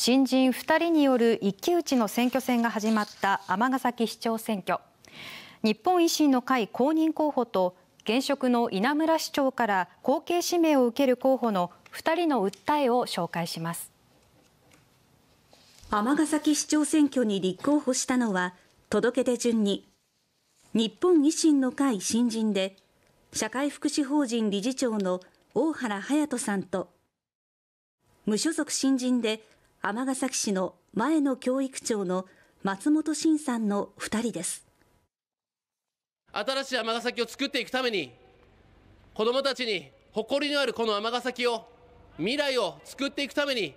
新人2人による一騎打ちの選挙戦が始まった尼崎市長選挙。日本維新の会公認候補と現職の稲村市長から後継指名を受ける候補の2人の訴えを紹介します。尼崎市長選挙に立候補したのは届け出順に日本維新の会新人で社会福祉法人理事長の大原隼人さんと無所属新人で尼崎市の前の教育長の松本慎さんの2人です。新しい尼崎を作っていくために子どもたちに誇りのあるこの尼崎を未来を作っていくために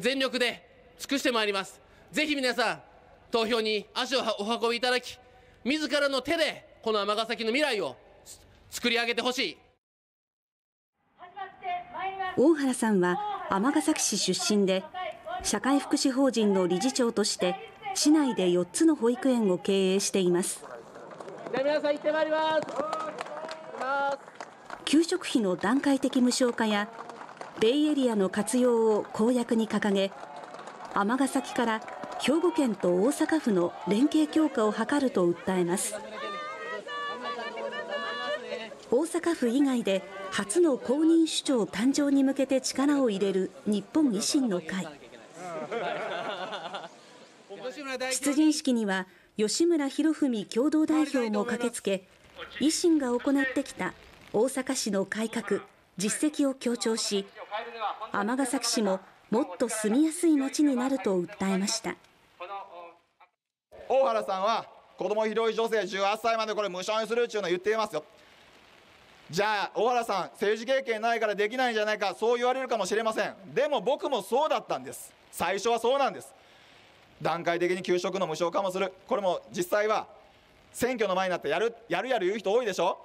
全力で尽くしてまいります。ぜひ皆さん投票に足をお運びいただき自らの手でこの尼崎の未来を作り上げてほしい。大原さんは尼崎市出身で社会福祉法人の理事長として市内で4つの保育園を経営しています。皆さん行ってまいります給食費の段階的無償化やベイエリアの活用を公約に掲げ尼崎から兵庫県と大阪府の連携強化を図ると訴えます。大阪府以外で初の公認首長誕生に向けて力を入れる日本維新の会。出陣式には吉村博文共同代表も駆けつけ維新が行ってきた大阪市の改革実績を強調し尼崎市ももっと住みやすい街になると訴えました。大原さんは子供広い女性18歳までこれ無償にするっていうの言っていますよ。じゃあ大原さん政治経験ないからできないんじゃないかそう言われるかもしれません。でも僕もそうだったんです。最初はそうなんです。段階的に給食の無償化もする。これも実際は選挙の前になってやるやるやる言う人多いでしょ？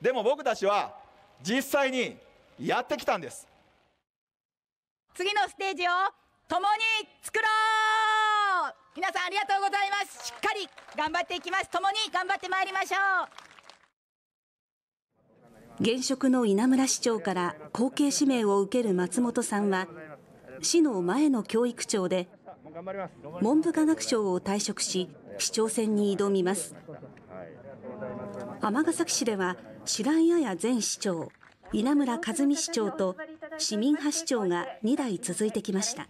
でも僕たちは実際にやってきたんです。次のステージを共に作ろう。皆さんありがとうございます。しっかり頑張っていきます。共に頑張ってまいりましょう。現職の稲村市長から後継指名を受ける松本さんは市の前の教育長で文部科学省を退職し市長選に挑みます。尼崎市では白井彩前市長稲村和美市長と市民派市長が2代続いてきました。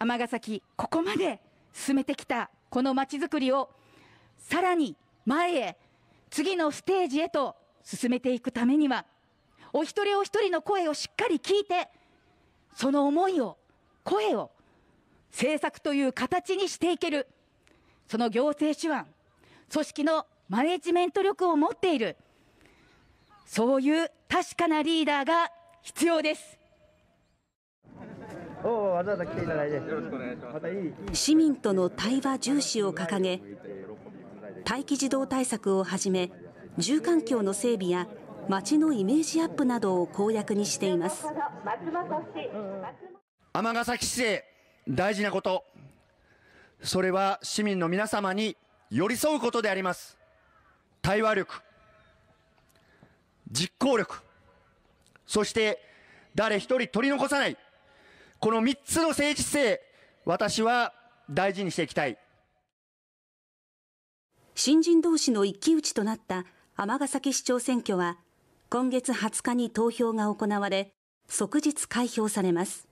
尼崎ここまで進めてきたこのまちづくりをさらに前へ次のステージへと進めていくためにはお一人お一人の声をしっかり聞いてその思いを声を政策という形にしていける。その行政手腕組織のマネジメント力を持っている。そういう確かなリーダーが必要です。市民との対話重視を掲げ待機児童対策をはじめ住環境の整備や街のイメージアップなどを公約にしています。尼崎市政大事なこと。それは市民の皆様に寄り添うことであります。対話力実行力そして誰一人取り残さない。この3つの政治姿勢私は大事にしていきたい。新人同士の一騎打ちとなった尼崎市長選挙は今月20日に投票が行われ即日開票されます。